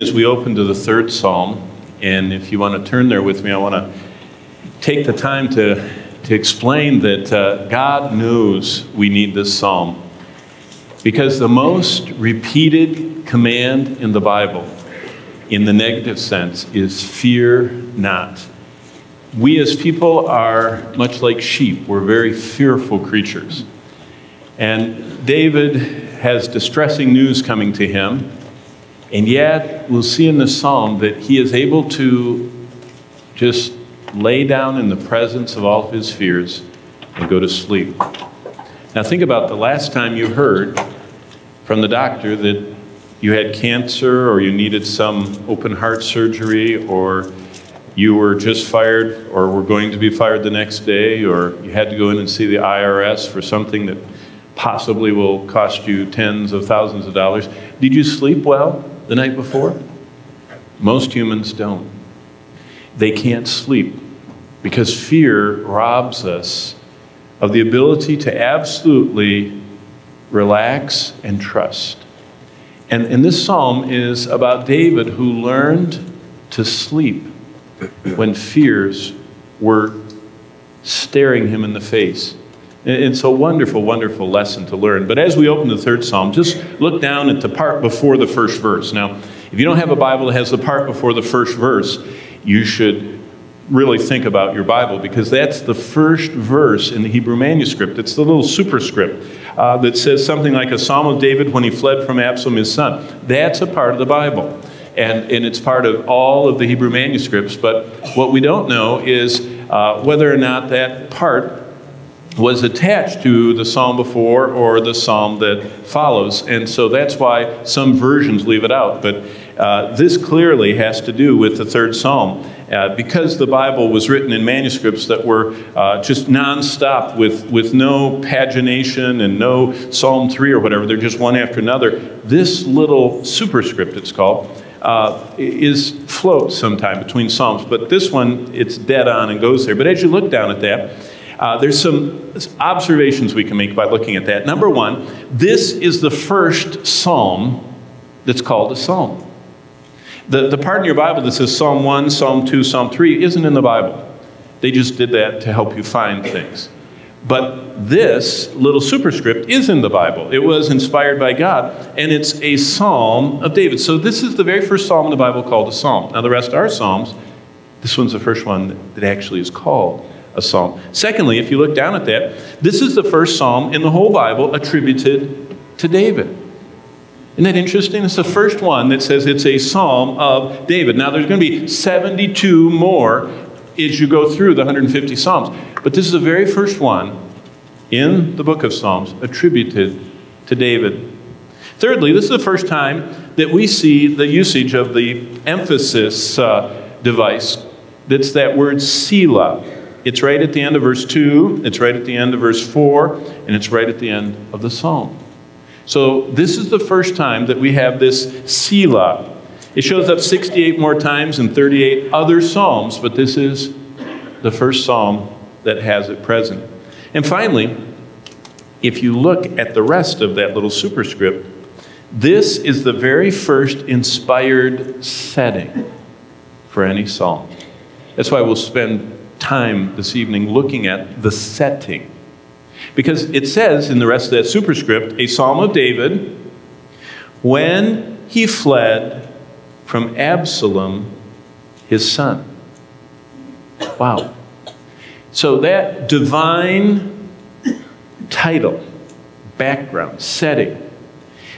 As we open to the third psalm, and if you want to turn there with me, I want to take the time to, to explain that uh, God knows we need this psalm. Because the most repeated command in the Bible, in the negative sense, is fear not. We as people are much like sheep, we're very fearful creatures. And David has distressing news coming to him and yet, we'll see in the psalm that he is able to just lay down in the presence of all of his fears and go to sleep. Now, think about the last time you heard from the doctor that you had cancer or you needed some open heart surgery or you were just fired or were going to be fired the next day or you had to go in and see the IRS for something that possibly will cost you tens of thousands of dollars. Did you sleep well? The night before? Most humans don't. They can't sleep because fear robs us of the ability to absolutely relax and trust. And, and this psalm is about David who learned to sleep when fears were staring him in the face. It's a wonderful, wonderful lesson to learn. But as we open the third psalm, just look down at the part before the first verse. Now, if you don't have a Bible that has the part before the first verse, you should really think about your Bible because that's the first verse in the Hebrew manuscript. It's the little superscript uh, that says something like a psalm of David when he fled from Absalom, his son. That's a part of the Bible. And, and it's part of all of the Hebrew manuscripts. But what we don't know is uh, whether or not that part was attached to the psalm before or the psalm that follows. And so that's why some versions leave it out. But uh, this clearly has to do with the third psalm. Uh, because the Bible was written in manuscripts that were uh, just nonstop with, with no pagination and no Psalm 3 or whatever, they're just one after another. This little superscript, it's called, uh, is floats sometime between Psalms, but this one, it's dead on and goes there. But as you look down at that, uh, there's some observations we can make by looking at that. Number one, this is the first psalm that's called a psalm. The, the part in your Bible that says Psalm 1, Psalm 2, Psalm 3 isn't in the Bible. They just did that to help you find things. But this little superscript is in the Bible. It was inspired by God, and it's a psalm of David. So, this is the very first psalm in the Bible called a psalm. Now, the rest are psalms. This one's the first one that actually is called a psalm. Secondly, if you look down at that, this is the first psalm in the whole Bible attributed to David. Isn't that interesting? It's the first one that says it's a psalm of David. Now, there's going to be 72 more as you go through the 150 psalms, but this is the very first one in the book of Psalms attributed to David. Thirdly, this is the first time that we see the usage of the emphasis uh, device. That's that word Selah. It's right at the end of verse 2, it's right at the end of verse 4, and it's right at the end of the psalm. So this is the first time that we have this Selah. It shows up 68 more times in 38 other psalms, but this is the first psalm that has it present. And finally, if you look at the rest of that little superscript, this is the very first inspired setting for any psalm. That's why we'll spend time this evening looking at the setting. Because it says in the rest of that superscript, a psalm of David, when he fled from Absalom, his son. Wow. So that divine title, background, setting,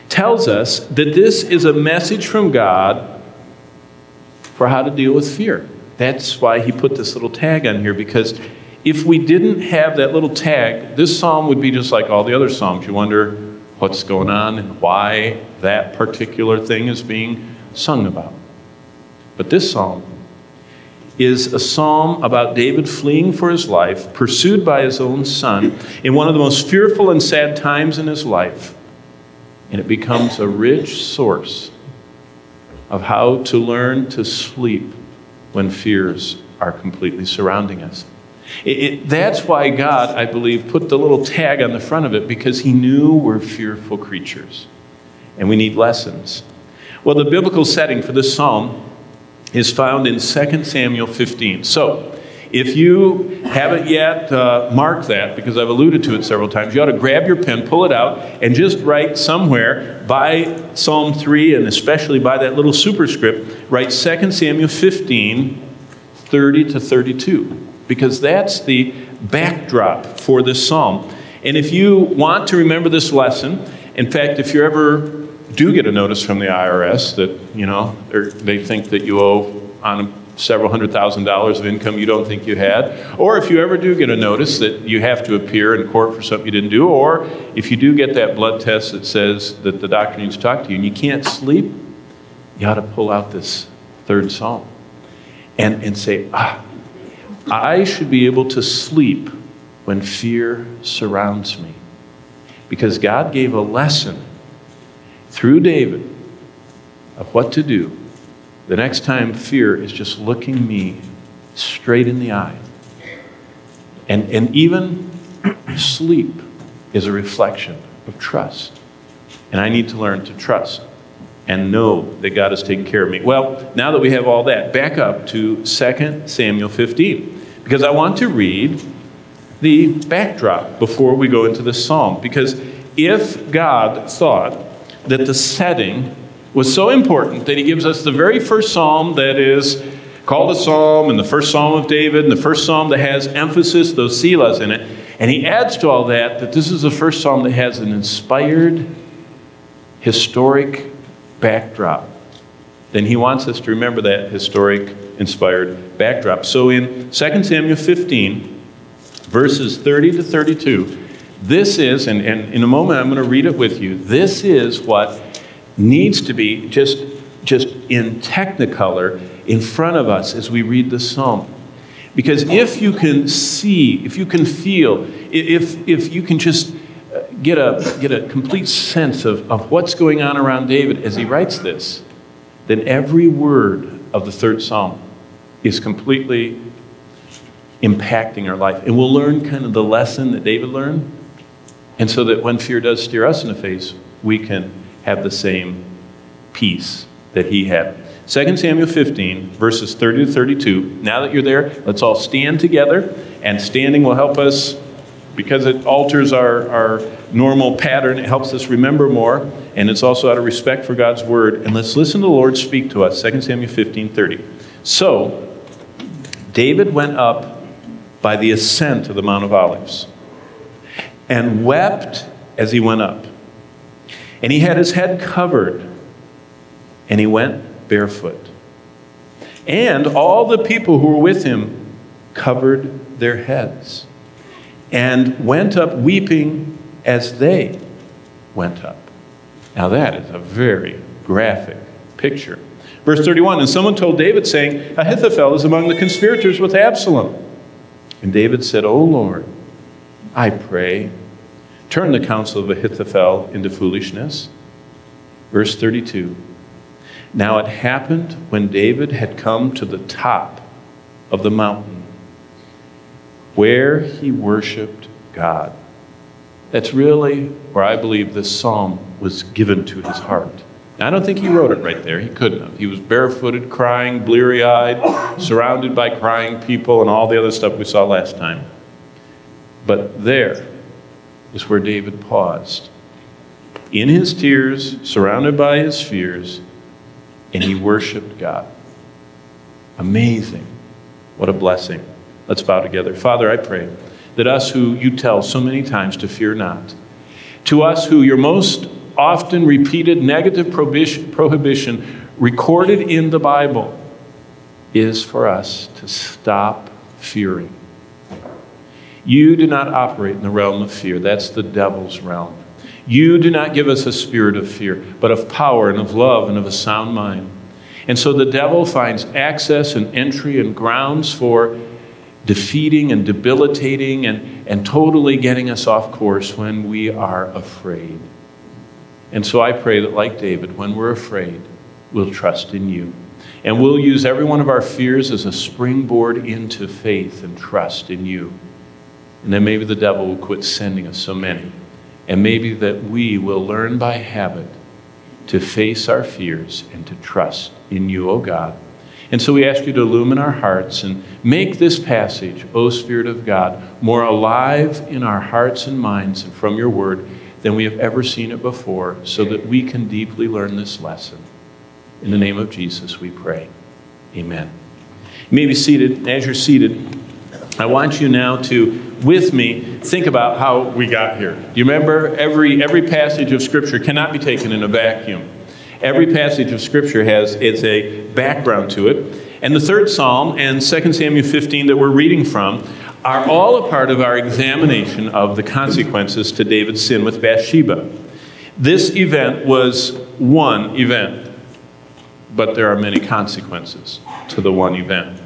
tells us that this is a message from God for how to deal with fear. That's why he put this little tag on here, because if we didn't have that little tag, this psalm would be just like all the other psalms. You wonder what's going on and why that particular thing is being sung about. But this psalm is a psalm about David fleeing for his life, pursued by his own son, in one of the most fearful and sad times in his life. And it becomes a rich source of how to learn to sleep when fears are completely surrounding us. It, it, that's why God, I believe, put the little tag on the front of it because He knew we're fearful creatures and we need lessons. Well, the biblical setting for this psalm is found in 2 Samuel 15. So, if you haven't yet uh, marked that, because I've alluded to it several times, you ought to grab your pen, pull it out, and just write somewhere by Psalm 3, and especially by that little superscript, write 2 Samuel 15, 30 to 32, because that's the backdrop for this psalm. And if you want to remember this lesson, in fact, if you ever do get a notice from the IRS that, you know, they think that you owe on several hundred thousand dollars of income you don't think you had, or if you ever do get a notice that you have to appear in court for something you didn't do, or if you do get that blood test that says that the doctor needs to talk to you and you can't sleep, you ought to pull out this third psalm and, and say, ah, I should be able to sleep when fear surrounds me. Because God gave a lesson through David of what to do the next time fear is just looking me straight in the eye. And, and even sleep is a reflection of trust. And I need to learn to trust and know that God is taking care of me. Well, now that we have all that, back up to 2 Samuel 15, because I want to read the backdrop before we go into the psalm. Because if God thought that the setting was so important that he gives us the very first psalm that is called a psalm, and the first psalm of David, and the first psalm that has emphasis, those selahs in it. And he adds to all that that this is the first psalm that has an inspired, historic backdrop. Then he wants us to remember that historic, inspired backdrop. So in 2 Samuel 15, verses 30 to 32, this is, and, and in a moment I'm going to read it with you, this is what needs to be just, just in technicolor in front of us as we read the psalm. Because if you can see, if you can feel, if, if you can just uh, get a, get a complete sense of, of what's going on around David as he writes this, then every word of the third psalm is completely impacting our life. And we'll learn kind of the lesson that David learned. And so that when fear does steer us in the face, we can have the same peace that he had. 2 Samuel 15, verses 30 to 32. Now that you're there, let's all stand together, and standing will help us because it alters our, our normal pattern. It helps us remember more, and it's also out of respect for God's word. And let's listen to the Lord speak to us. 2 Samuel 15, 30. So, David went up by the ascent of the Mount of Olives and wept as he went up. And he had his head covered, and he went barefoot. And all the people who were with him covered their heads and went up weeping as they went up. Now, that is a very graphic picture. Verse 31 And someone told David, saying, Ahithophel is among the conspirators with Absalom. And David said, O Lord, I pray Turn the counsel of Ahithophel into foolishness. Verse 32. Now it happened when David had come to the top of the mountain where he worshiped God. That's really where I believe this psalm was given to his heart. I don't think he wrote it right there. He couldn't have. He was barefooted, crying, bleary eyed, surrounded by crying people, and all the other stuff we saw last time. But there, is where David paused. In his tears, surrounded by his fears, and he worshiped God. Amazing. What a blessing. Let's bow together. Father, I pray that us who you tell so many times to fear not, to us who your most often repeated negative prohibition recorded in the Bible is for us to stop fearing. You do not operate in the realm of fear. That's the devil's realm. You do not give us a spirit of fear, but of power and of love and of a sound mind. And so the devil finds access and entry and grounds for defeating and debilitating and, and totally getting us off course when we are afraid. And so I pray that, like David, when we're afraid, we'll trust in you. And we'll use every one of our fears as a springboard into faith and trust in you. And then maybe the devil will quit sending us so many. And maybe that we will learn by habit to face our fears and to trust in you, O God. And so we ask you to illumine our hearts and make this passage, O Spirit of God, more alive in our hearts and minds and from your word than we have ever seen it before, so that we can deeply learn this lesson. In the name of Jesus, we pray. Amen. You may be seated. As you're seated, I want you now to, with me, think about how we got here. You remember every, every passage of Scripture cannot be taken in a vacuum? Every passage of Scripture has it's a background to it. And the third psalm and 2 Samuel 15 that we're reading from are all a part of our examination of the consequences to David's sin with Bathsheba. This event was one event, but there are many consequences to the one event.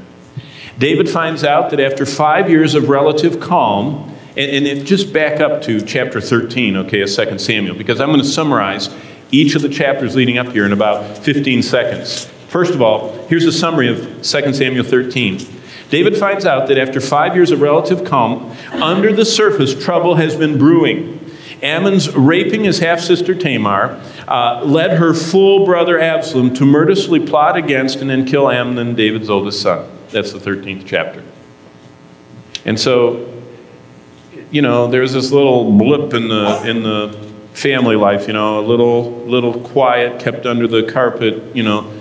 David finds out that after five years of relative calm, and, and just back up to chapter 13, okay, of 2 Samuel, because I'm going to summarize each of the chapters leading up here in about 15 seconds. First of all, here's a summary of 2 Samuel 13. David finds out that after five years of relative calm, under the surface, trouble has been brewing. Amnon's raping his half sister Tamar uh, led her full brother Absalom to murderously plot against and then kill Amnon, David's oldest son. That's the 13th chapter. And so, you know, there's this little blip in the, in the family life, you know, a little, little quiet, kept under the carpet, you know,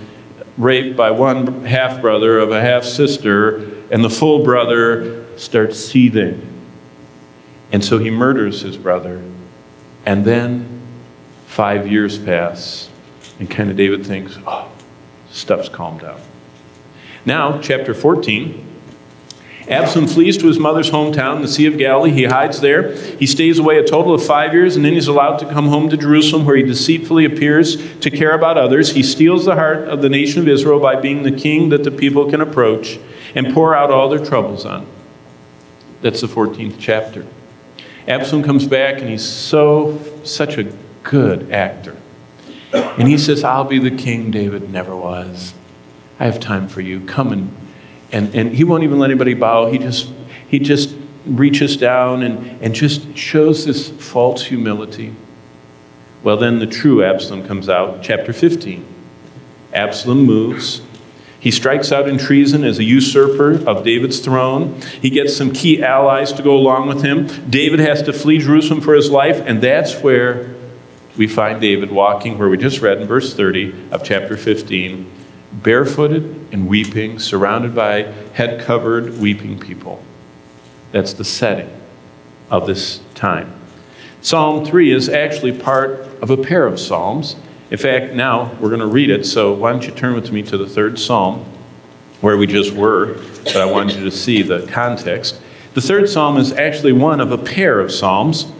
raped by one half brother of a half sister, and the full brother starts seething. And so he murders his brother. And then five years pass, and kind of David thinks, oh, stuff's calmed down. Now, chapter 14. Absalom flees to his mother's hometown, the Sea of Galilee. He hides there. He stays away a total of five years, and then he's allowed to come home to Jerusalem, where he deceitfully appears to care about others. He steals the heart of the nation of Israel by being the king that the people can approach and pour out all their troubles on. That's the 14th chapter. Absalom comes back, and he's so, such a good actor. And he says, I'll be the king David never was. I have time for you. Come and and, and he won't even let anybody bow. He just, he just reaches down and, and just shows this false humility. Well, then the true Absalom comes out, chapter 15. Absalom moves. He strikes out in treason as a usurper of David's throne. He gets some key allies to go along with him. David has to flee Jerusalem for his life, and that's where we find David walking, where we just read in verse 30 of chapter 15 barefooted and weeping, surrounded by head covered, weeping people. That's the setting of this time. Psalm 3 is actually part of a pair of Psalms. In fact, now we're going to read it, so why don't you turn with me to the third Psalm, where we just were, but I wanted you to see the context. The third Psalm is actually one of a pair of Psalms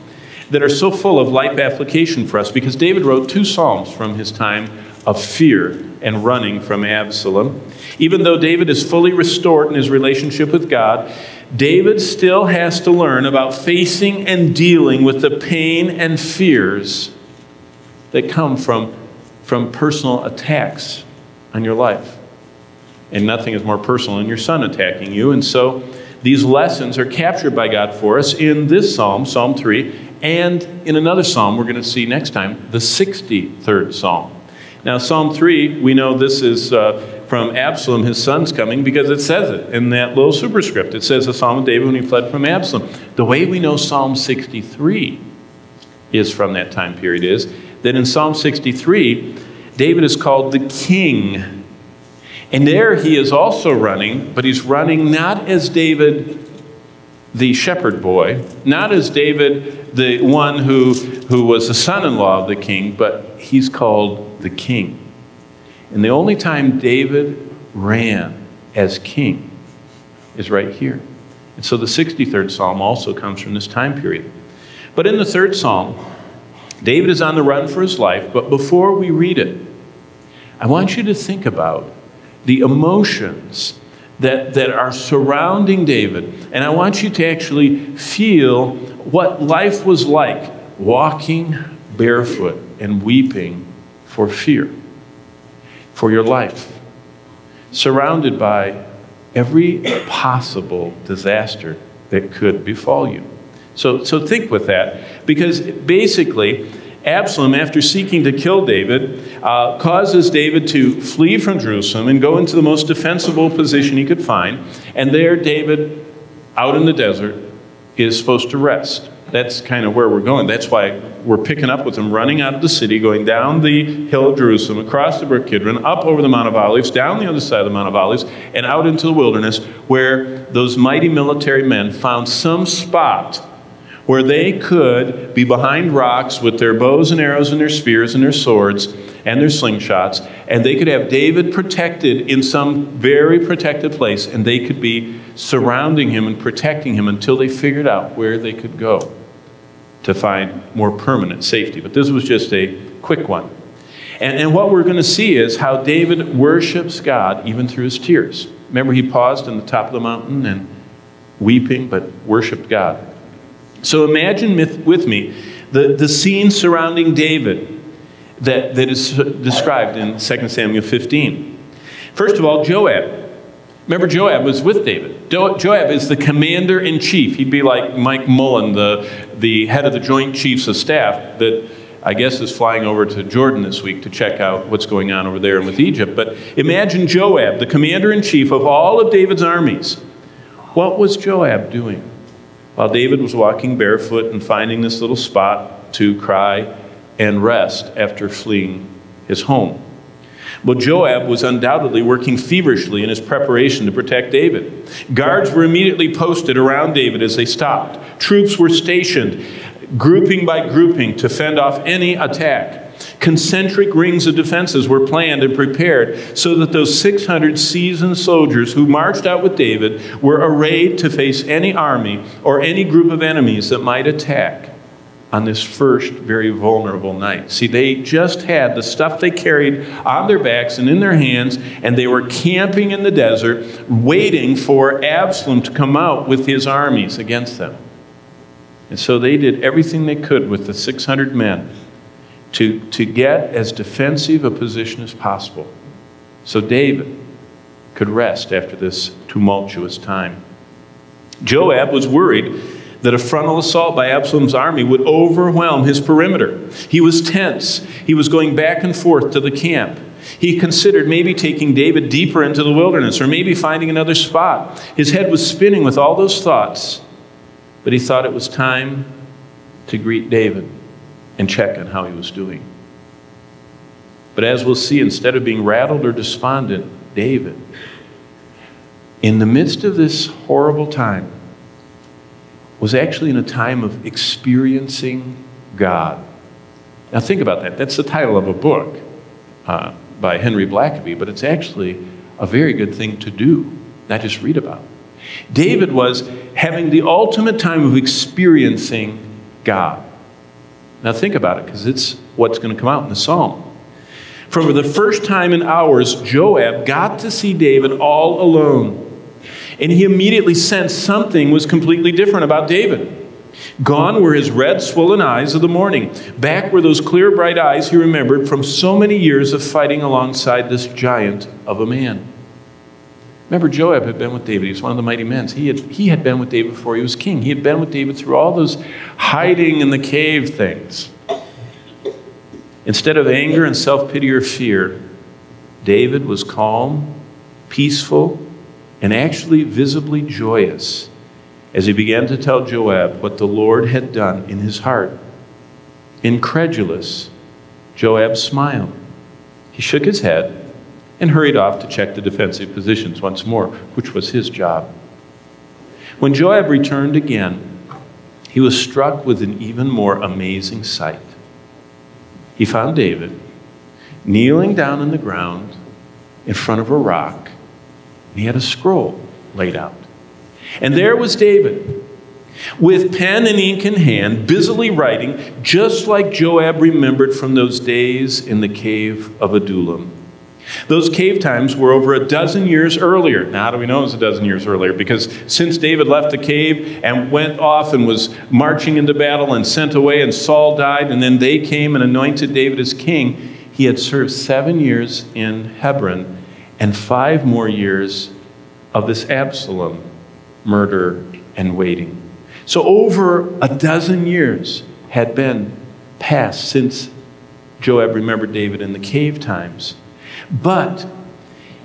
that are so full of life application for us because David wrote two Psalms from his time of fear and running from Absalom. Even though David is fully restored in his relationship with God, David still has to learn about facing and dealing with the pain and fears that come from, from personal attacks on your life. And nothing is more personal than your son attacking you. And so these lessons are captured by God for us in this psalm, Psalm 3, and in another psalm we're going to see next time, the 63rd psalm. Now, Psalm 3, we know this is uh, from Absalom, his son's coming, because it says it in that little superscript. It says the Psalm of David when he fled from Absalom. The way we know Psalm 63 is from that time period is that in Psalm 63, David is called the king. And there he is also running, but he's running not as David the shepherd boy, not as David, the one who, who was the son in law of the king, but he's called the king. And the only time David ran as king is right here. And so the 63rd psalm also comes from this time period. But in the third psalm, David is on the run for his life, but before we read it, I want you to think about the emotions that, that are surrounding David. And I want you to actually feel what life was like walking barefoot and weeping for fear, for your life, surrounded by every possible disaster that could befall you. So, so think with that, because basically, Absalom, after seeking to kill David, uh, causes David to flee from Jerusalem and go into the most defensible position he could find. And there, David, out in the desert, is supposed to rest. That's kind of where we're going. That's why we're picking up with them, running out of the city, going down the hill of Jerusalem, across the brook Kidron, up over the Mount of Olives, down the other side of the Mount of Olives, and out into the wilderness where those mighty military men found some spot where they could be behind rocks with their bows and arrows and their spears and their swords and their slingshots, and they could have David protected in some very protected place, and they could be surrounding him and protecting him until they figured out where they could go to find more permanent safety. But this was just a quick one. And, and what we're going to see is how David worships God even through his tears. Remember, he paused on the top of the mountain and weeping, but worshiped God. So imagine with me the, the scene surrounding David that, that is described in 2 Samuel 15. First of all, Joab. Remember, Joab was with David. Joab is the commander in chief. He'd be like Mike Mullen, the, the head of the Joint Chiefs of Staff, that I guess is flying over to Jordan this week to check out what's going on over there and with Egypt. But imagine Joab, the commander in chief of all of David's armies. What was Joab doing? while David was walking barefoot and finding this little spot to cry and rest after fleeing his home. Well, Joab was undoubtedly working feverishly in his preparation to protect David. Guards were immediately posted around David as they stopped. Troops were stationed, grouping by grouping, to fend off any attack. Concentric rings of defenses were planned and prepared so that those 600 seasoned soldiers who marched out with David were arrayed to face any army or any group of enemies that might attack on this first very vulnerable night. See, they just had the stuff they carried on their backs and in their hands, and they were camping in the desert, waiting for Absalom to come out with his armies against them. And so they did everything they could with the 600 men to, to get as defensive a position as possible so David could rest after this tumultuous time. Joab was worried that a frontal assault by Absalom's army would overwhelm his perimeter. He was tense. He was going back and forth to the camp. He considered maybe taking David deeper into the wilderness or maybe finding another spot. His head was spinning with all those thoughts, but he thought it was time to greet David and check on how he was doing. But as we'll see, instead of being rattled or despondent, David, in the midst of this horrible time, was actually in a time of experiencing God. Now, think about that. That's the title of a book uh, by Henry Blackaby, but it's actually a very good thing to do, not just read about. David was having the ultimate time of experiencing God. Now think about it, because it's what's going to come out in the psalm. For the first time in hours, Joab got to see David all alone. And he immediately sensed something was completely different about David. Gone were his red, swollen eyes of the morning. Back were those clear, bright eyes he remembered from so many years of fighting alongside this giant of a man. Remember, Joab had been with David. He was one of the mighty men. He had, he had been with David before he was king. He had been with David through all those hiding in the cave things. Instead of anger and self pity or fear, David was calm, peaceful, and actually visibly joyous as he began to tell Joab what the Lord had done in his heart. Incredulous, Joab smiled. He shook his head and hurried off to check the defensive positions once more, which was his job. When Joab returned again, he was struck with an even more amazing sight. He found David kneeling down on the ground in front of a rock, and he had a scroll laid out. And there was David, with pen and ink in hand, busily writing, just like Joab remembered from those days in the cave of Adullam. Those cave times were over a dozen years earlier. Now, how do we know it was a dozen years earlier? Because since David left the cave and went off and was marching into battle and sent away, and Saul died, and then they came and anointed David as king, he had served seven years in Hebron and five more years of this Absalom murder and waiting. So, over a dozen years had been passed since Joab remembered David in the cave times. But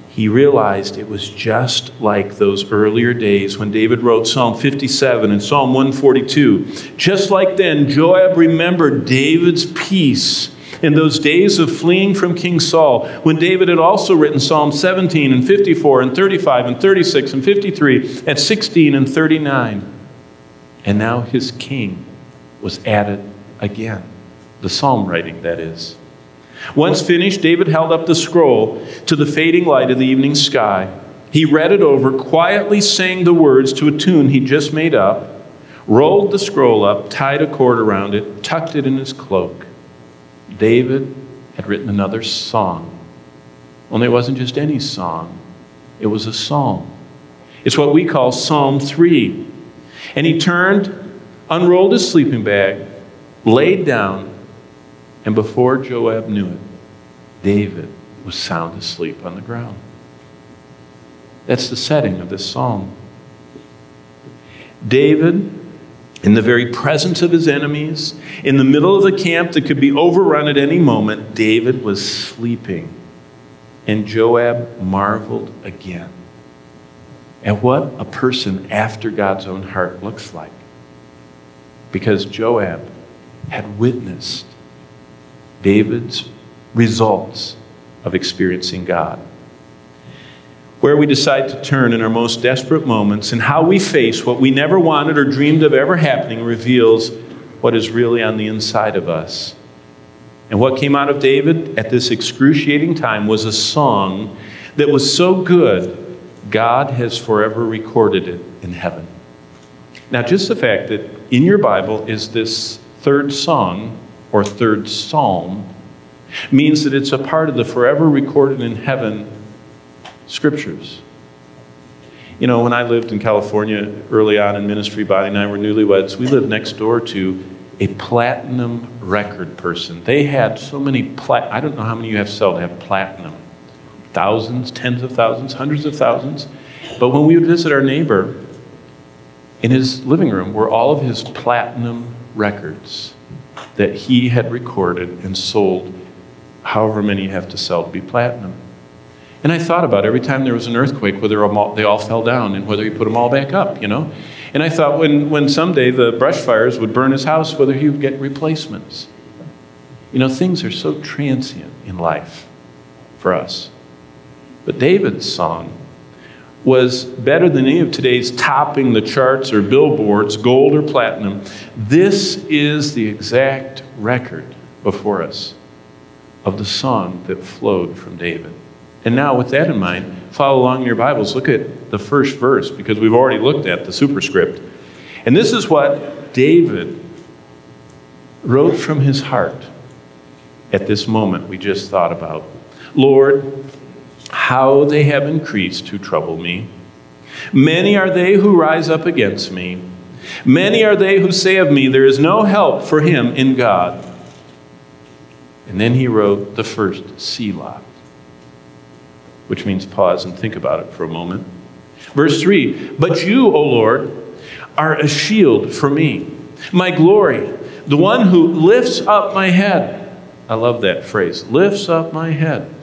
he realized it was just like those earlier days when David wrote Psalm 57 and Psalm 142. Just like then, Joab remembered David's peace in those days of fleeing from King Saul, when David had also written Psalm 17 and 54 and 35 and 36 and 53 and 16 and 39. And now his king was added again. The psalm writing, that is. Once finished, David held up the scroll to the fading light of the evening sky. He read it over, quietly sang the words to a tune he'd just made up, rolled the scroll up, tied a cord around it, tucked it in his cloak. David had written another song. Only it wasn't just any song, it was a psalm. It's what we call Psalm 3. And he turned, unrolled his sleeping bag, laid down, and before Joab knew it, David was sound asleep on the ground. That's the setting of this psalm. David, in the very presence of his enemies, in the middle of the camp that could be overrun at any moment, David was sleeping. And Joab marveled again at what a person after God's own heart looks like. Because Joab had witnessed David's results of experiencing God. Where we decide to turn in our most desperate moments and how we face what we never wanted or dreamed of ever happening reveals what is really on the inside of us. And what came out of David at this excruciating time was a song that was so good God has forever recorded it in heaven. Now, just the fact that in your Bible is this third song or third psalm means that it's a part of the forever recorded in heaven scriptures. You know, when I lived in California early on in ministry, Bonnie and I were newlyweds, we lived next door to a platinum record person. They had so many plat I don't know how many you have sell to have platinum thousands, tens of thousands, hundreds of thousands. But when we would visit our neighbor, in his living room were all of his platinum records that he had recorded and sold, however many you have to sell to be platinum. And I thought about every time there was an earthquake, whether they all fell down and whether he put them all back up, you know? And I thought when, when someday the brush fires would burn his house, whether he would get replacements. You know, things are so transient in life for us. But David's song was better than any of today's topping the charts or billboards, gold or platinum. This is the exact record before us of the song that flowed from David. And now, with that in mind, follow along in your Bibles. Look at the first verse because we've already looked at the superscript. And this is what David wrote from his heart at this moment we just thought about. Lord, how they have increased who trouble me. Many are they who rise up against me. Many are they who say of me, There is no help for him in God. And then he wrote the first Selah, which means pause and think about it for a moment. Verse 3 But you, O Lord, are a shield for me, my glory, the one who lifts up my head. I love that phrase lifts up my head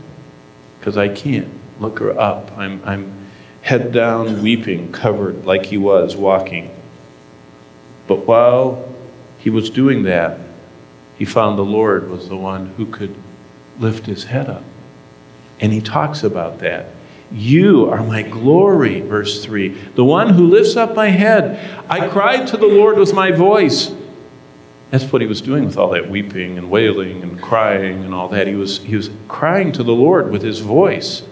because I can't look her up. I'm, I'm head down, weeping, covered like he was walking. But while he was doing that, he found the Lord was the one who could lift his head up. And he talks about that. You are my glory, verse 3. The one who lifts up my head. I cried to the Lord with my voice. That's what he was doing with all that weeping and wailing and crying and all that. He was, he was crying to the Lord with his voice.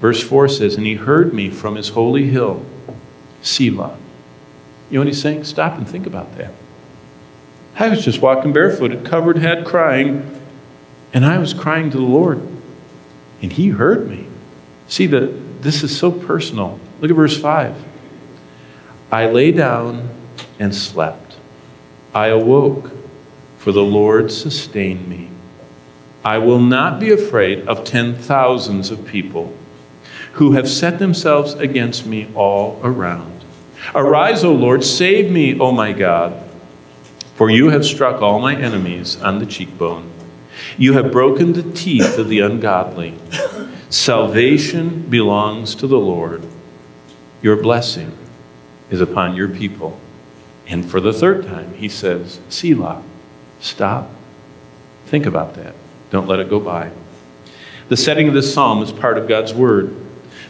Verse 4 says, And he heard me from his holy hill, Selah. You know what he's saying? Stop and think about that. I was just walking barefooted, covered head, crying, and I was crying to the Lord. And he heard me. See, the, this is so personal. Look at verse 5. I lay down and slept. I awoke, for the Lord sustained me. I will not be afraid of ten thousands of people who have set themselves against me all around. Arise, O Lord, save me, O my God. For you have struck all my enemies on the cheekbone. You have broken the teeth of the ungodly. Salvation belongs to the Lord. Your blessing is upon your people. And for the third time, he says, Selah, stop. Think about that. Don't let it go by. The setting of this psalm is part of God's word.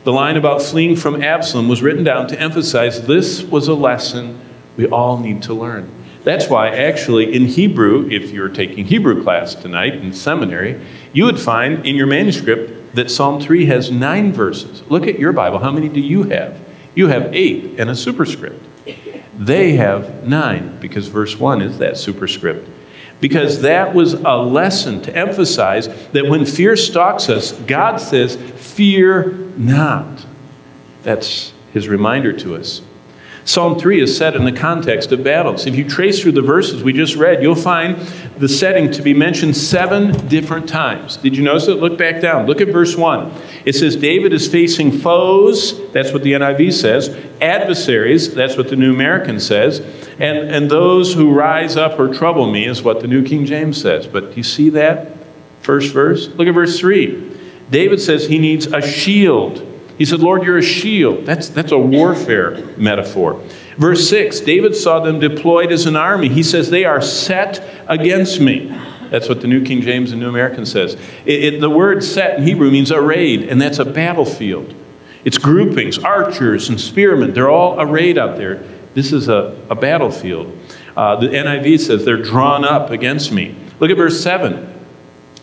The line about fleeing from Absalom was written down to emphasize this was a lesson we all need to learn. That's why, actually, in Hebrew, if you're taking Hebrew class tonight in seminary, you would find in your manuscript that Psalm 3 has nine verses. Look at your Bible. How many do you have? You have eight and a superscript. They have nine because verse 1 is that superscript. Because that was a lesson to emphasize that when fear stalks us, God says, Fear not. That's his reminder to us. Psalm 3 is set in the context of battles. If you trace through the verses we just read, you'll find the setting to be mentioned seven different times. Did you notice it? Look back down. Look at verse 1. It says David is facing foes, that's what the NIV says, adversaries, that's what the New American says, and, and those who rise up or trouble me is what the New King James says. But do you see that first verse? Look at verse 3. David says he needs a shield he said, Lord, you're a shield. That's, that's a warfare metaphor. Verse 6 David saw them deployed as an army. He says, They are set against me. That's what the New King James and New American says. It, it, the word set in Hebrew means arrayed, and that's a battlefield. It's groupings, archers and spearmen. They're all arrayed out there. This is a, a battlefield. Uh, the NIV says they're drawn up against me. Look at verse 7.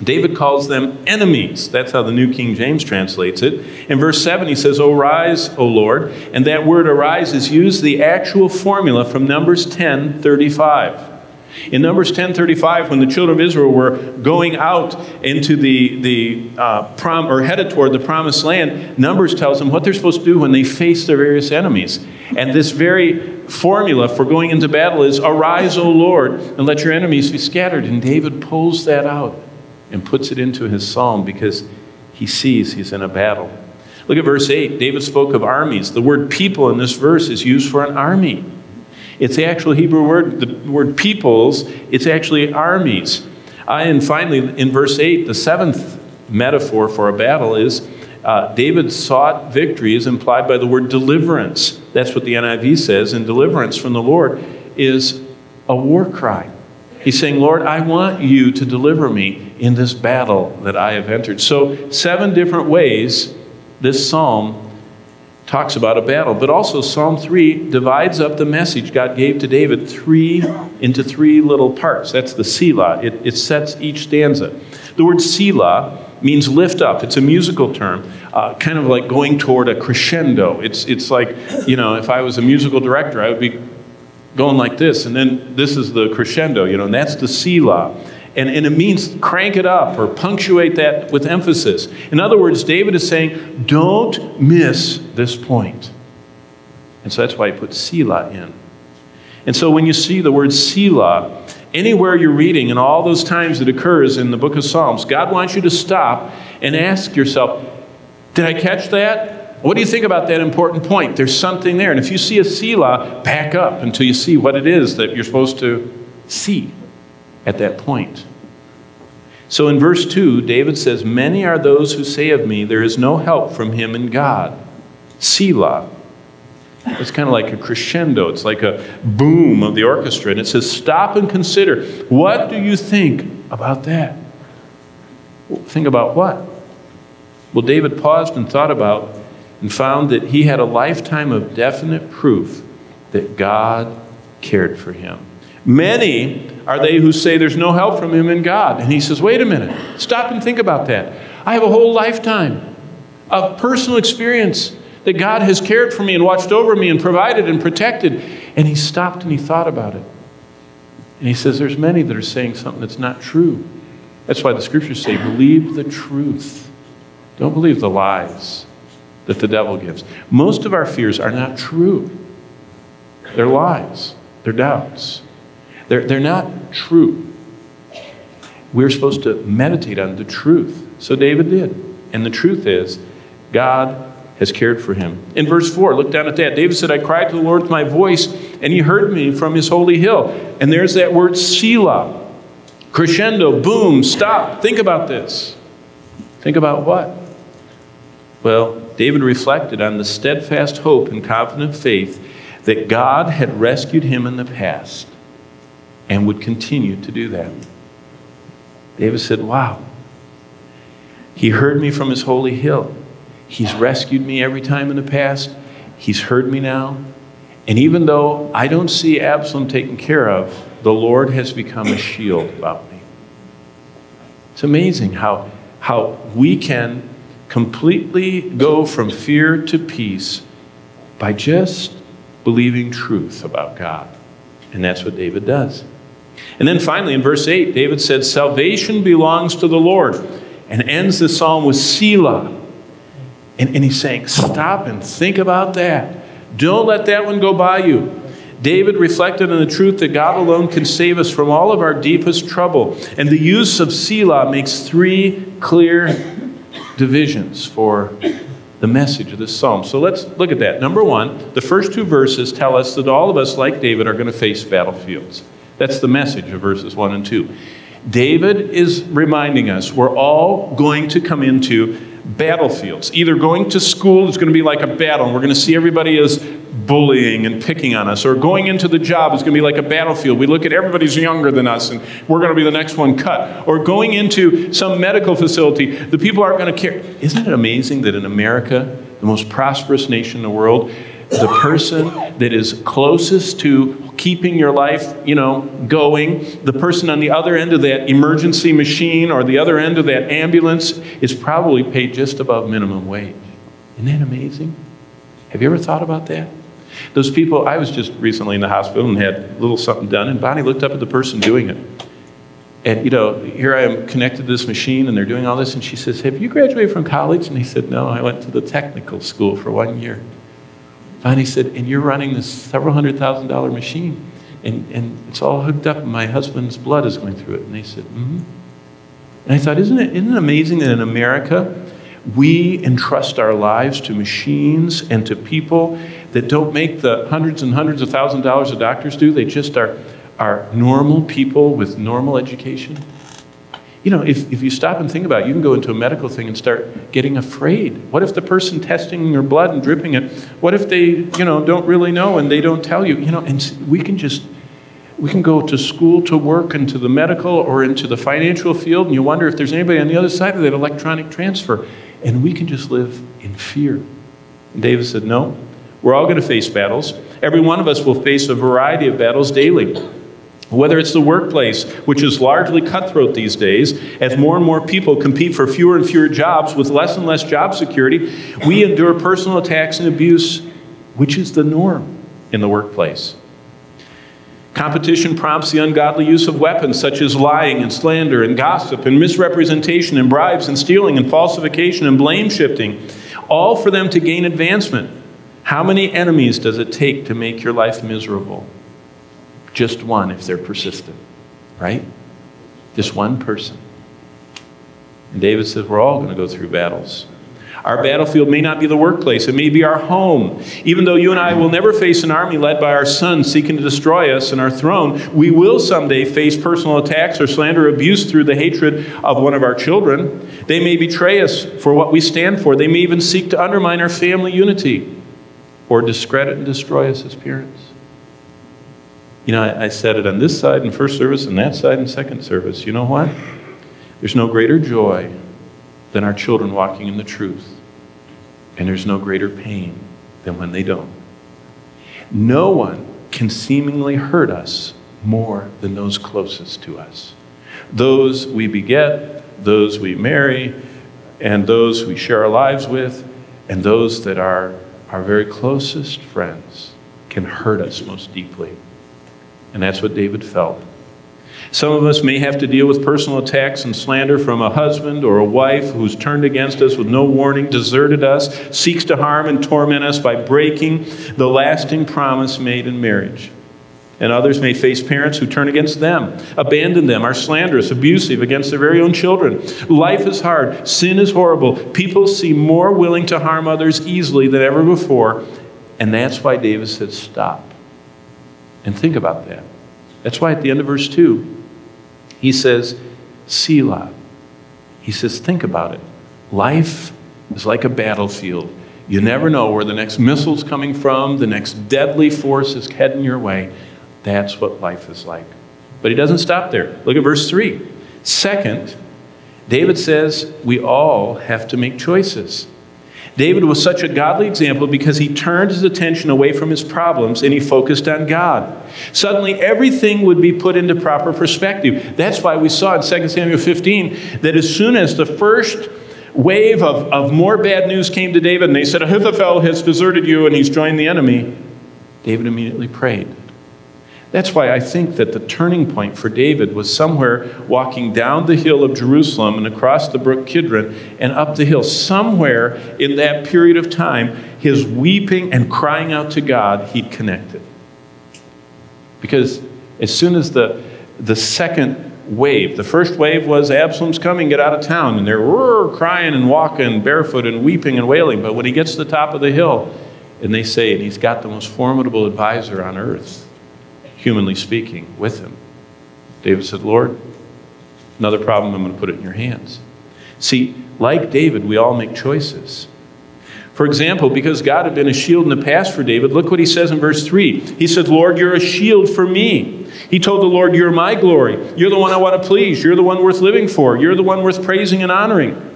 David calls them enemies. That's how the New King James translates it. In verse 7, he says, Arise, O Lord. And that word arise is used the actual formula from Numbers 10 35. In Numbers 10:35, when the children of Israel were going out into the, the uh, prom, or headed toward the promised land, Numbers tells them what they're supposed to do when they face their various enemies. And this very formula for going into battle is, Arise, O Lord, and let your enemies be scattered. And David pulls that out and puts it into his psalm because he sees he's in a battle. Look at verse 8. David spoke of armies. The word people in this verse is used for an army. It's the actual Hebrew word, the word peoples, it's actually armies. Uh, and finally, in verse 8, the seventh metaphor for a battle is uh, David sought victory, is implied by the word deliverance. That's what the NIV says. And deliverance from the Lord is a war cry. He's saying, Lord, I want you to deliver me in this battle that I have entered. So, seven different ways this psalm talks about a battle. But also, Psalm 3 divides up the message God gave to David three into three little parts. That's the Selah. It, it sets each stanza. The word Selah means lift up. It's a musical term, uh, kind of like going toward a crescendo. It's, it's like, you know, if I was a musical director, I would be going like this, and then this is the crescendo, you know, and that's the Selah. And, and it means crank it up or punctuate that with emphasis. In other words, David is saying, don't miss this point. And so that's why he put Selah in. And so when you see the word Selah, anywhere you're reading and all those times it occurs in the book of Psalms, God wants you to stop and ask yourself, did I catch that? What do you think about that important point? There's something there. And if you see a Selah, back up until you see what it is that you're supposed to see at that point. So in verse 2, David says, Many are those who say of me, There is no help from him in God. Selah. It's kind of like a crescendo. It's like a boom of the orchestra. And it says, Stop and consider. What do you think about that? Think about what? Well, David paused and thought about and found that he had a lifetime of definite proof that God cared for him. Many are they who say there's no help from him in God. And he says, wait a minute, stop and think about that. I have a whole lifetime of personal experience that God has cared for me and watched over me and provided and protected. And he stopped and he thought about it. And he says, There's many that are saying something that's not true. That's why the scriptures say, Believe the truth. Don't believe the lies that the devil gives. Most of our fears are not true, they're lies, they're doubts. They're, they're not true. We're supposed to meditate on the truth. So David did. And the truth is, God has cared for him. In verse 4, look down at that. David said, I cried to the Lord with my voice, and he heard me from his holy hill. And there's that word Selah. Crescendo, boom, stop. Think about this. Think about what? Well, David reflected on the steadfast hope and confident faith that God had rescued him in the past and would continue to do that. David said, Wow, he heard me from his holy hill. He's rescued me every time in the past. He's heard me now. And even though I don't see Absalom taken care of, the Lord has become a shield about me. It's amazing how, how we can completely go from fear to peace by just believing truth about God. And that's what David does. And then finally, in verse 8, David said, Salvation belongs to the Lord, and ends the psalm with Selah. And, and he's saying, Stop and think about that. Don't let that one go by you. David reflected on the truth that God alone can save us from all of our deepest trouble. And the use of Selah makes three clear divisions for the message of this psalm. So let's look at that. Number one, the first two verses tell us that all of us, like David, are going to face battlefields. That's the message of verses one and two. David is reminding us we're all going to come into battlefields. Either going to school is going to be like a battle, and we're going to see everybody as bullying and picking on us, or going into the job is going to be like a battlefield. We look at everybody's younger than us, and we're going to be the next one cut. Or going into some medical facility, the people aren't going to care. Isn't it amazing that in America, the most prosperous nation in the world, the person that is closest to keeping your life, you know, going, the person on the other end of that emergency machine or the other end of that ambulance is probably paid just above minimum wage. Isn't that amazing? Have you ever thought about that? Those people, I was just recently in the hospital and had a little something done, and Bonnie looked up at the person doing it. And, you know, here I am connected to this machine, and they're doing all this, and she says, Have you graduated from college? And he said, No, I went to the technical school for one year. Bonnie said, And you're running this several hundred thousand dollar machine, and, and it's all hooked up, and my husband's blood is going through it. And they said, Mm hmm. And I thought, isn't it, isn't it amazing that in America, we entrust our lives to machines and to people that don't make the hundreds and hundreds of thousand dollars that doctors do. They just are, are normal people with normal education. You know, if, if you stop and think about it, you can go into a medical thing and start getting afraid. What if the person testing your blood and dripping it, what if they, you know, don't really know and they don't tell you? You know, and we can just, we can go to school to work into the medical or into the financial field and you wonder if there's anybody on the other side of that electronic transfer. And we can just live in fear. And David said, no, we're all going to face battles. Every one of us will face a variety of battles daily. Whether it's the workplace, which is largely cutthroat these days, as more and more people compete for fewer and fewer jobs with less and less job security, we endure personal attacks and abuse, which is the norm in the workplace. Competition prompts the ungodly use of weapons such as lying and slander and gossip and misrepresentation and bribes and stealing and falsification and blame shifting, all for them to gain advancement. How many enemies does it take to make your life miserable? Just one if they're persistent, right? Just one person. And David says we're all going to go through battles. Our battlefield may not be the workplace, it may be our home. Even though you and I will never face an army led by our son seeking to destroy us and our throne, we will someday face personal attacks or slander or abuse through the hatred of one of our children. They may betray us for what we stand for, they may even seek to undermine our family unity or discredit and destroy us as parents. You know, I, I said it on this side in first service and that side in second service. You know what? There's no greater joy than our children walking in the truth. And there's no greater pain than when they don't. No one can seemingly hurt us more than those closest to us. Those we beget, those we marry, and those we share our lives with, and those that are our very closest friends can hurt us most deeply. And that's what David felt. Some of us may have to deal with personal attacks and slander from a husband or a wife who's turned against us with no warning, deserted us, seeks to harm and torment us by breaking the lasting promise made in marriage. And others may face parents who turn against them, abandon them, are slanderous, abusive against their very own children. Life is hard, sin is horrible. People seem more willing to harm others easily than ever before. And that's why David said, Stop. And think about that. That's why at the end of verse 2, he says, Selah. He says, think about it. Life is like a battlefield. You never know where the next missile's coming from, the next deadly force is heading your way. That's what life is like. But he doesn't stop there. Look at verse 3. Second, David says we all have to make choices. David was such a godly example because he turned his attention away from his problems and he focused on God. Suddenly, everything would be put into proper perspective. That's why we saw in 2 Samuel 15 that as soon as the first wave of, of more bad news came to David and they said, Ahithophel has deserted you and he's joined the enemy, David immediately prayed. That's why I think that the turning point for David was somewhere walking down the hill of Jerusalem and across the brook Kidron and up the hill. Somewhere in that period of time, his weeping and crying out to God, he'd connected. Because as soon as the, the second wave, the first wave was Absalom's coming, get out of town. And they're crying and walking barefoot and weeping and wailing. But when he gets to the top of the hill, and they say, and he's got the most formidable advisor on earth humanly speaking, with him. David said, Lord, another problem, I'm going to put it in your hands. See, like David, we all make choices. For example, because God had been a shield in the past for David, look what he says in verse 3. He said, Lord, you're a shield for me. He told the Lord, You're my glory. You're the one I want to please. You're the one worth living for. You're the one worth praising and honoring.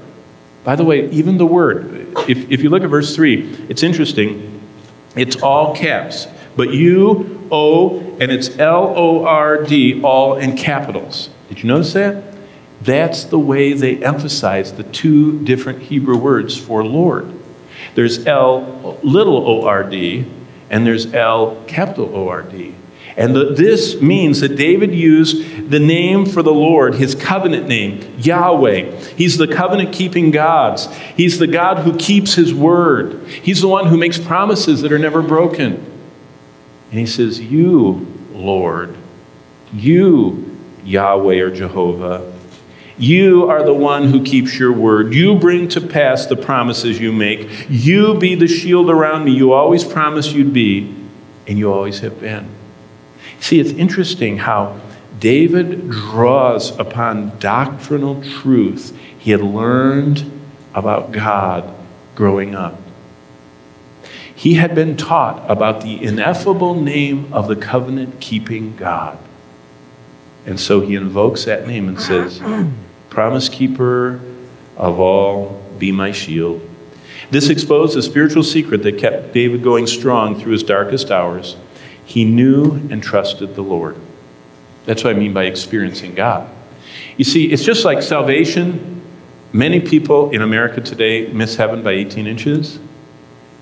By the way, even the word, if, if you look at verse 3, it's interesting. It's all caps. But you, O, and it's L O R D, all in capitals. Did you notice that? That's the way they emphasize the two different Hebrew words for Lord. There's L little o r d, and there's L capital O R D. And the, this means that David used the name for the Lord, his covenant name, Yahweh. He's the covenant keeping God. He's the God who keeps his word. He's the one who makes promises that are never broken. And he says, You, Lord, you, Yahweh or Jehovah, you are the one who keeps your word. You bring to pass the promises you make. You be the shield around me. You always promised you'd be, and you always have been. See, it's interesting how David draws upon doctrinal truth he had learned about God growing up. He had been taught about the ineffable name of the covenant keeping God. And so he invokes that name and says, Promise keeper of all, be my shield. This exposed a spiritual secret that kept David going strong through his darkest hours. He knew and trusted the Lord. That's what I mean by experiencing God. You see, it's just like salvation. Many people in America today miss heaven by 18 inches.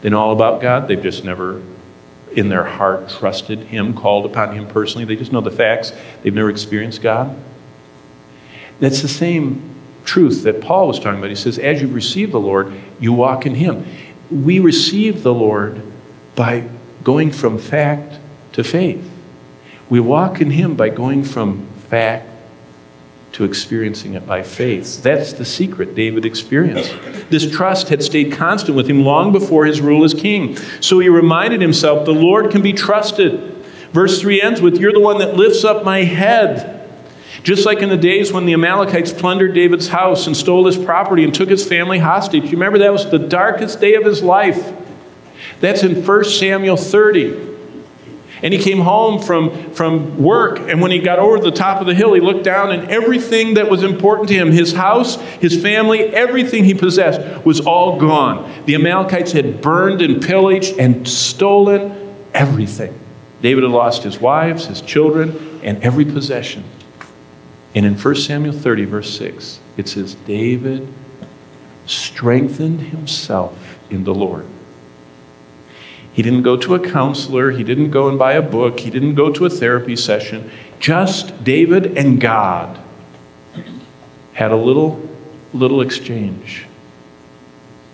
They know all about God, they've just never in their heart trusted Him, called upon Him personally. They just know the facts, they've never experienced God. That's the same truth that Paul was talking about. He says, As you receive the Lord, you walk in Him. We receive the Lord by going from fact to faith. We walk in Him by going from fact to experiencing it by faith. That's the secret David experienced. This trust had stayed constant with him long before his rule as king. So he reminded himself the Lord can be trusted. Verse 3 ends with, You're the one that lifts up my head. Just like in the days when the Amalekites plundered David's house and stole his property and took his family hostage. You remember that was the darkest day of his life. That's in 1 Samuel 30. And he came home from, from work, and when he got over the top of the hill, he looked down, and everything that was important to him his house, his family, everything he possessed was all gone. The Amalekites had burned and pillaged and stolen everything. David had lost his wives, his children, and every possession. And in 1 Samuel 30, verse 6, it says, David strengthened himself in the Lord. He didn't go to a counselor. He didn't go and buy a book. He didn't go to a therapy session. Just David and God had a little, little exchange.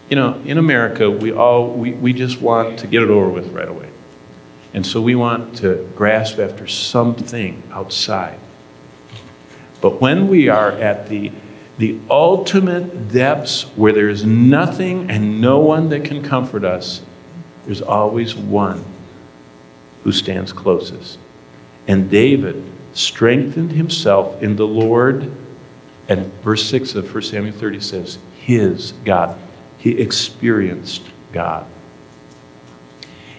You know, in America, we all we, we just want to get it over with right away. And so we want to grasp after something outside. But when we are at the the ultimate depths where there's nothing and no one that can comfort us, there's always one who stands closest. And David strengthened himself in the Lord. And verse 6 of 1 Samuel 30 says, His God. He experienced God.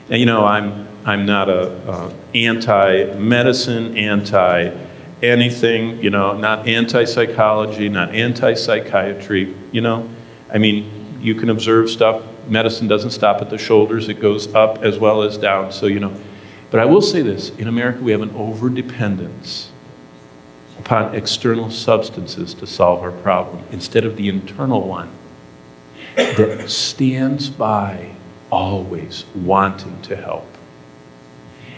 Now, you know, I'm, I'm not a, a anti-medicine, anti-anything, you know, not anti-psychology, not anti-psychiatry, you know. I mean, you can observe stuff. Medicine doesn't stop at the shoulders. It goes up as well as down. So, you know. But I will say this, in America we have an overdependence upon external substances to solve our problem instead of the internal one that stands by always wanting to help.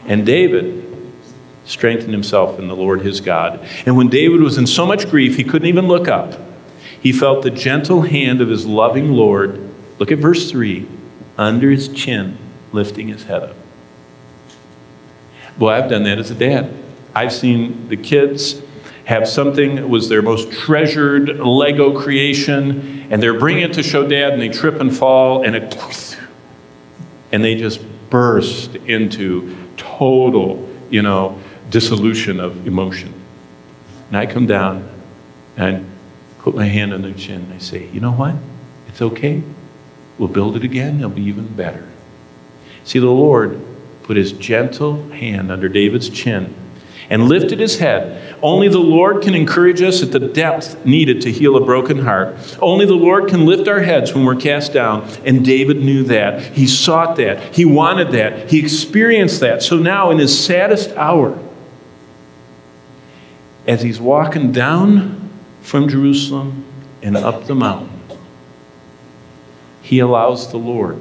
And David strengthened himself in the Lord his God. And when David was in so much grief he couldn't even look up, he felt the gentle hand of his loving Lord, look at verse 3, under his chin, lifting his head up. Boy, I've done that as a dad. I've seen the kids have something that was their most treasured Lego creation, and they're bringing it to show dad, and they trip and fall, and it, and they just burst into total, you know, dissolution of emotion. And I come down and put my hand on their chin, and I say, you know what? It's okay. We'll build it again. It'll be even better. See, the Lord put his gentle hand under David's chin and lifted his head. Only the Lord can encourage us at the depth needed to heal a broken heart. Only the Lord can lift our heads when we're cast down. And David knew that. He sought that. He wanted that. He experienced that. So now, in his saddest hour, as he's walking down from Jerusalem and up the mountain, he allows the Lord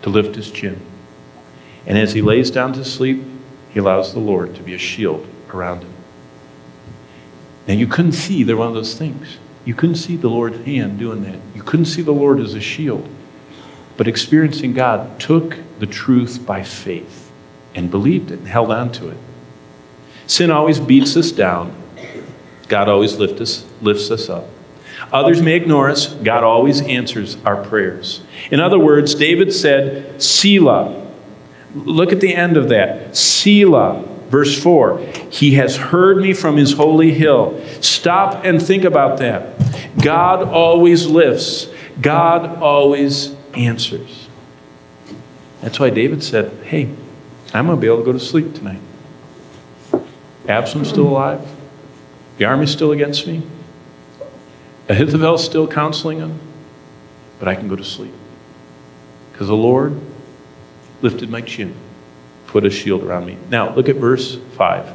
to lift his chin. And as he lays down to sleep, he allows the Lord to be a shield around him. Now, you couldn't see, they're one of those things. You couldn't see the Lord's hand doing that. You couldn't see the Lord as a shield. But experiencing God took the truth by faith and believed it and held on to it. Sin always beats us down. God always lift us, lifts us up. Others may ignore us. God always answers our prayers. In other words, David said, Selah. Look at the end of that. Selah, verse 4. He has heard me from his holy hill. Stop and think about that. God always lifts, God always answers. That's why David said, Hey, I'm going to be able to go to sleep tonight. Absalom's still alive. The army's still against me. Ahithophel's still counseling him. But I can go to sleep. Because the Lord lifted my chin, put a shield around me. Now, look at verse 5.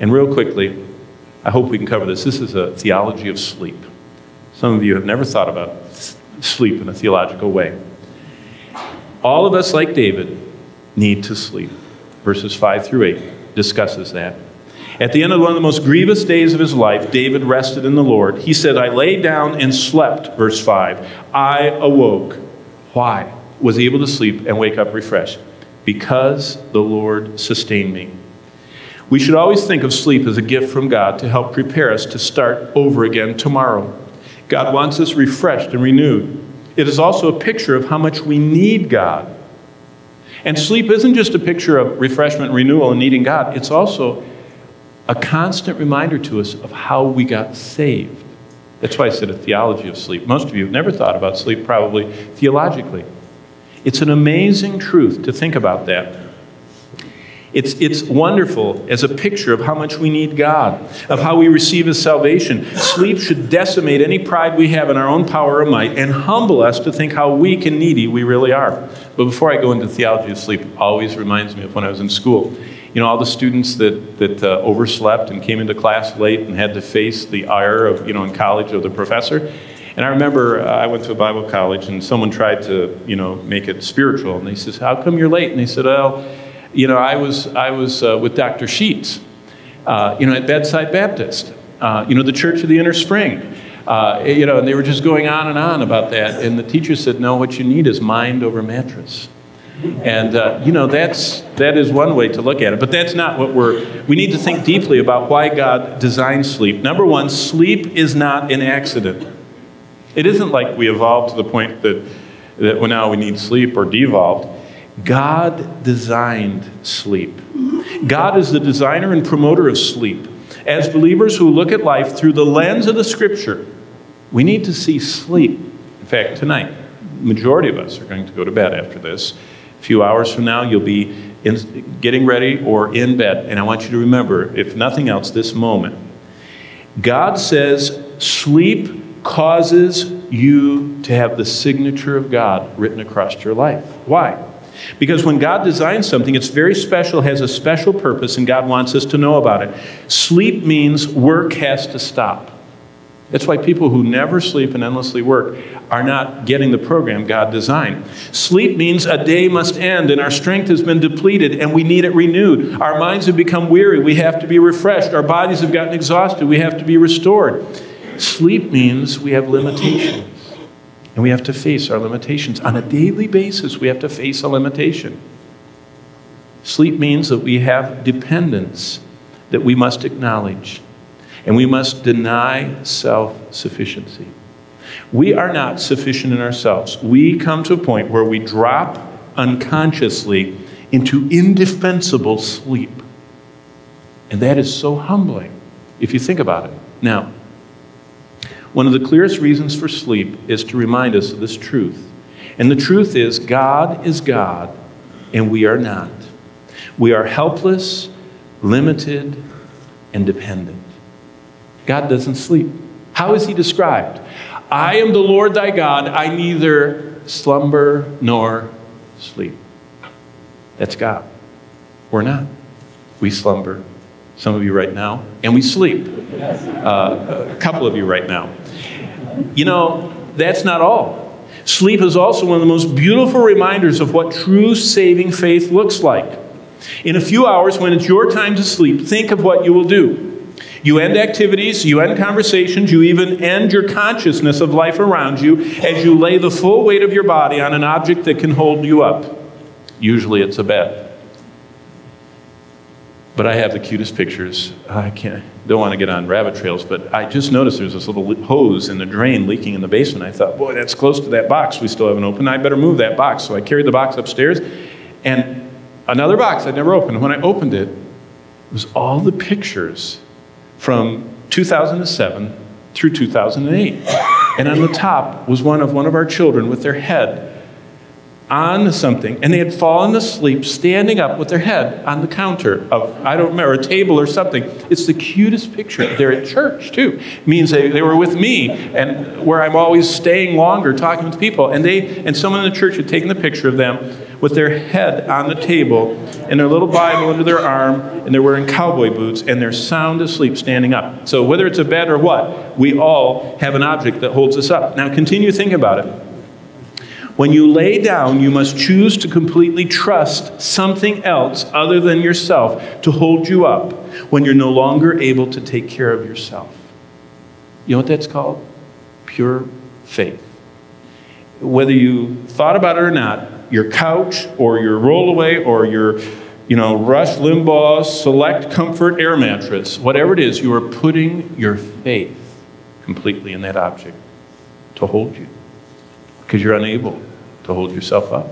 And real quickly, I hope we can cover this. This is a theology of sleep. Some of you have never thought about sleep in a theological way. All of us, like David, need to sleep. Verses 5 through 8 discusses that. At the end of one of the most grievous days of his life, David rested in the Lord. He said, I lay down and slept, verse 5. I awoke. Why? was able to sleep and wake up refreshed because the Lord sustained me. We should always think of sleep as a gift from God to help prepare us to start over again tomorrow. God wants us refreshed and renewed. It is also a picture of how much we need God. And sleep isn't just a picture of refreshment, renewal, and needing God, it's also a constant reminder to us of how we got saved. That's why I said a theology of sleep. Most of you have never thought about sleep, probably theologically. It's an amazing truth to think about that. It's, it's wonderful as a picture of how much we need God, of how we receive His salvation. Sleep should decimate any pride we have in our own power or might and humble us to think how weak and needy we really are. But before I go into theology of sleep, always reminds me of when I was in school. You know, all the students that, that uh, overslept and came into class late and had to face the ire of, you know, in college of the professor. And I remember uh, I went to a Bible college and someone tried to, you know, make it spiritual. And they says, how come you're late? And they said, well, you know, I was, I was uh, with Dr. Sheets, uh, you know, at Bedside Baptist, uh, you know, the Church of the Inner Spring. You know, and they were just going on and on about that. And the teacher said, no, what you need is mind over mattress. And, uh, you know, that's, that is one way to look at it. But that's not what we're, we need to think deeply about why God designed sleep. Number one, sleep is not an accident. It isn't like we evolved to the point that, that well, now we need sleep or devolved. God designed sleep. God is the designer and promoter of sleep. As believers who look at life through the lens of the scripture, we need to see sleep. In fact, tonight, majority of us are going to go to bed after this. Few hours from now, you'll be in, getting ready or in bed. And I want you to remember, if nothing else, this moment. God says sleep causes you to have the signature of God written across your life. Why? Because when God designs something, it's very special, has a special purpose, and God wants us to know about it. Sleep means work has to stop. That's why people who never sleep and endlessly work are not getting the program God designed. Sleep means a day must end and our strength has been depleted and we need it renewed. Our minds have become weary. We have to be refreshed. Our bodies have gotten exhausted. We have to be restored. Sleep means we have limitations and we have to face our limitations. On a daily basis, we have to face a limitation. Sleep means that we have dependence that we must acknowledge. And we must deny self sufficiency. We are not sufficient in ourselves. We come to a point where we drop unconsciously into indefensible sleep. And that is so humbling if you think about it. Now, one of the clearest reasons for sleep is to remind us of this truth. And the truth is, God is God, and we are not. We are helpless, limited, and dependent. God doesn't sleep. How is he described? I am the Lord thy God. I neither slumber nor sleep. That's God. We're not. We slumber. Some of you right now. And we sleep. Uh, a couple of you right now. You know, that's not all. Sleep is also one of the most beautiful reminders of what true saving faith looks like. In a few hours, when it's your time to sleep, think of what you will do. You end activities, you end conversations, you even end your consciousness of life around you as you lay the full weight of your body on an object that can hold you up. Usually it's a bed. But I have the cutest pictures. I can't, don't want to get on rabbit trails, but I just noticed there's this little hose in the drain leaking in the basement. I thought, boy, that's close to that box we still haven't opened. I better move that box. So I carried the box upstairs, and another box I'd never opened. When I opened it, it was all the pictures from 2007 through 2008. And on the top was one of one of our children with their head on something, and they had fallen asleep standing up with their head on the counter of, I don't remember, a table or something. It's the cutest picture. They're at church, too. It means they, they were with me, and where I'm always staying longer talking with people. And they and someone in the church had taken the picture of them with their head on the table and their little Bible under their arm, and they're wearing cowboy boots, and they're sound asleep standing up. So whether it's a bed or what, we all have an object that holds us up. Now continue thinking about it. When you lay down, you must choose to completely trust something else other than yourself to hold you up when you're no longer able to take care of yourself. You know what that's called? Pure faith. Whether you thought about it or not, your couch or your rollaway or your you know, Rush Limbaugh select comfort air mattress, whatever it is, you are putting your faith completely in that object to hold you because you're unable to hold yourself up.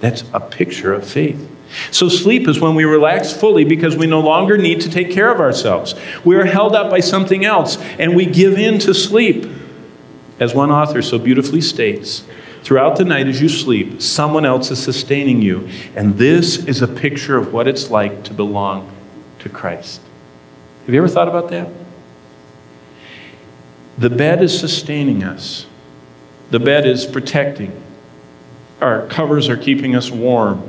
That's a picture of faith. So, sleep is when we relax fully because we no longer need to take care of ourselves. We are held up by something else and we give in to sleep. As one author so beautifully states, throughout the night as you sleep, someone else is sustaining you. And this is a picture of what it's like to belong to Christ. Have you ever thought about that? The bed is sustaining us. The bed is protecting. Our covers are keeping us warm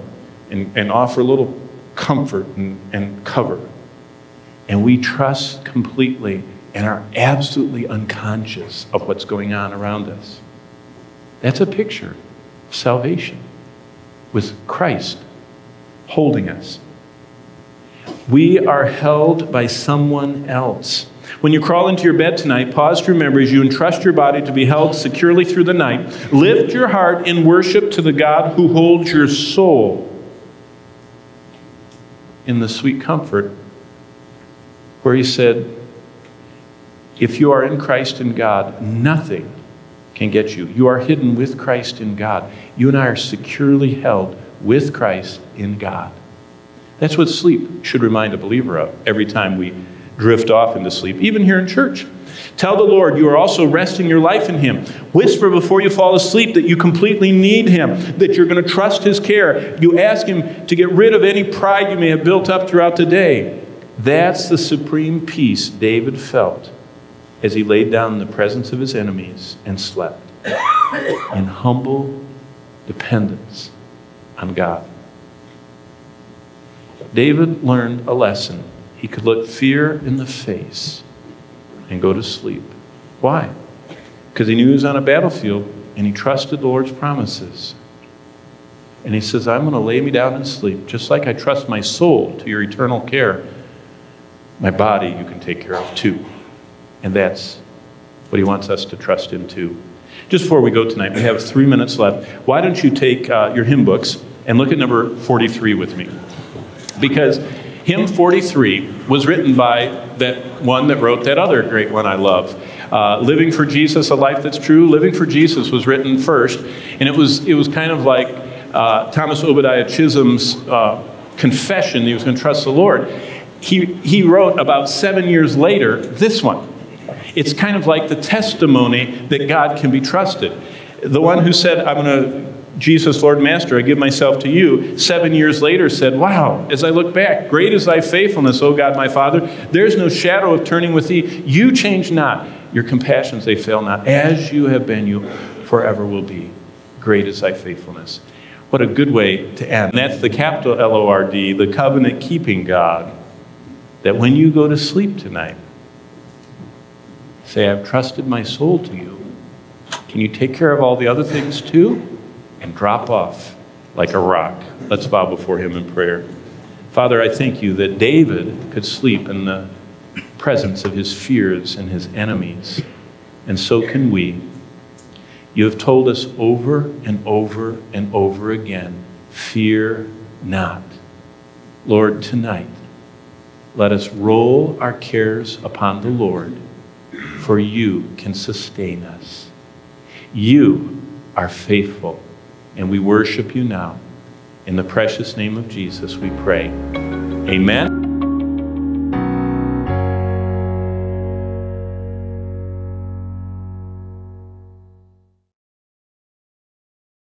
and, and offer a little comfort and, and cover. And we trust completely and are absolutely unconscious of what's going on around us. That's a picture of salvation with Christ holding us. We are held by someone else. When you crawl into your bed tonight, pause to remember as you entrust your body to be held securely through the night. Lift your heart in worship to the God who holds your soul in the sweet comfort where he said, If you are in Christ and God, nothing can get you. You are hidden with Christ in God. You and I are securely held with Christ in God. That's what sleep should remind a believer of every time we drift off into sleep, even here in church. Tell the Lord you are also resting your life in Him. Whisper before you fall asleep that you completely need Him, that you're going to trust His care. You ask Him to get rid of any pride you may have built up throughout the day. That's the supreme peace David felt as he laid down in the presence of his enemies and slept in humble dependence on God. David learned a lesson. He could look fear in the face and go to sleep. Why? Because he knew he was on a battlefield and he trusted the Lord's promises. And he says, I'm going to lay me down and sleep, just like I trust my soul to your eternal care. My body you can take care of too. And that's what he wants us to trust him to. Just before we go tonight, we have three minutes left. Why don't you take uh, your hymn books and look at number 43 with me? Because hymn 43 was written by that one that wrote that other great one I love. Uh, Living for Jesus, a life that's true. Living for Jesus was written first, and it was it was kind of like uh, Thomas Obadiah Chisholm's uh, confession that he was going to trust the Lord. He he wrote about seven years later this one. It's kind of like the testimony that God can be trusted. The one who said, "I'm going to Jesus, Lord Master, I give myself to you, seven years later said, Wow, as I look back, great is thy faithfulness, O God my Father. There's no shadow of turning with thee. You change not. Your compassions, they fail not. As you have been, you forever will be. Great is thy faithfulness. What a good way to end. That's the capital L O R D, the covenant keeping God. That when you go to sleep tonight, say, I've trusted my soul to you. Can you take care of all the other things too? and drop off like a rock. Let's bow before him in prayer. Father, I thank you that David could sleep in the presence of his fears and his enemies, and so can we. You have told us over and over and over again fear not. Lord, tonight, let us roll our cares upon the Lord, for you can sustain us. You are faithful and we worship you now. In the precious name of Jesus, we pray. Amen.